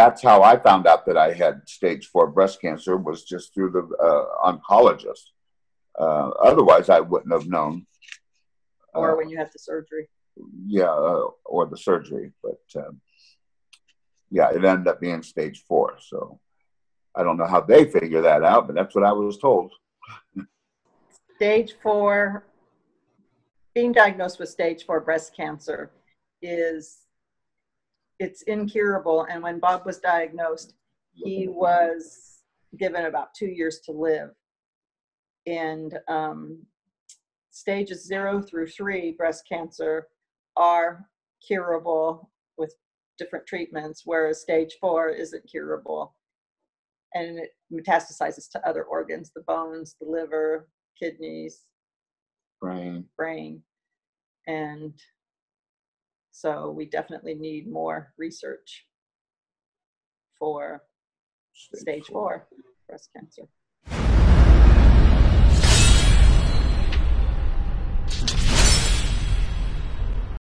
that's how I found out that I had stage four breast cancer was just through the uh, oncologist. Uh, otherwise, I wouldn't have known. Or uh, when you had the surgery. Yeah, uh, or the surgery, but um, yeah, it ended up being stage four. So I don't know how they figure that out, but that's what I was told. stage four, being diagnosed with stage four breast cancer is it's incurable. And when Bob was diagnosed, he was given about two years to live. And um, stages zero through three breast cancer are curable with different treatments, whereas stage four isn't curable. And it metastasizes to other organs, the bones, the liver, kidneys, brain. brain. And so we definitely need more research for stage four breast cancer.